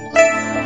Música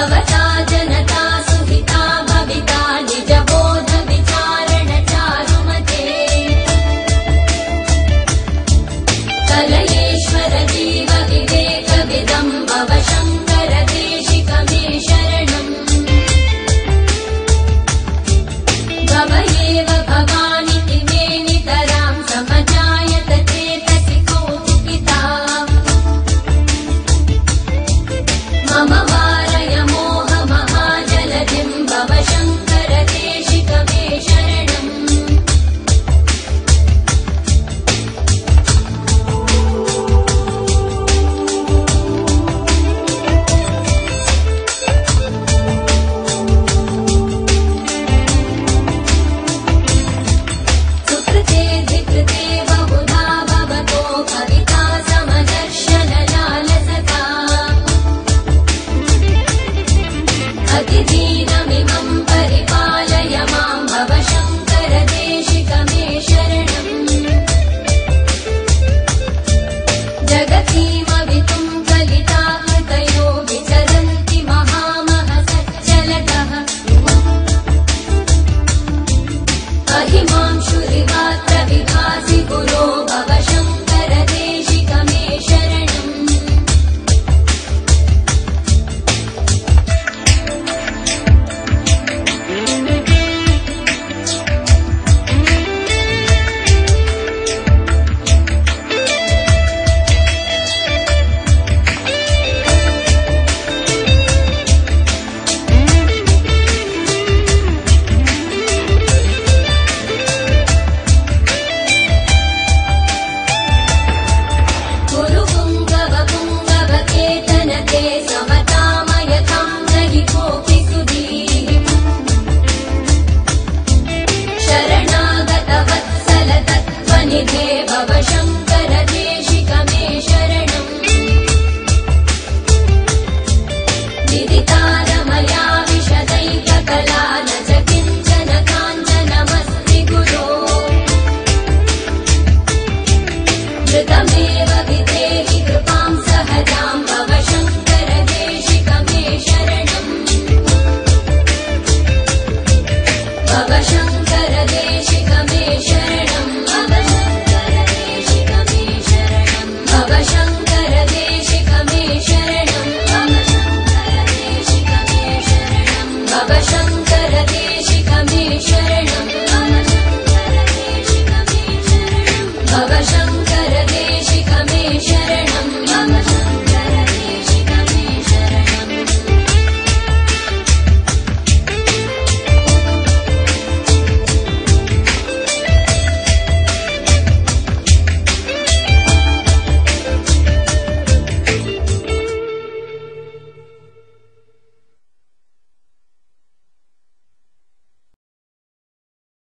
भवता जन दे दे No.